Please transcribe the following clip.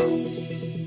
Música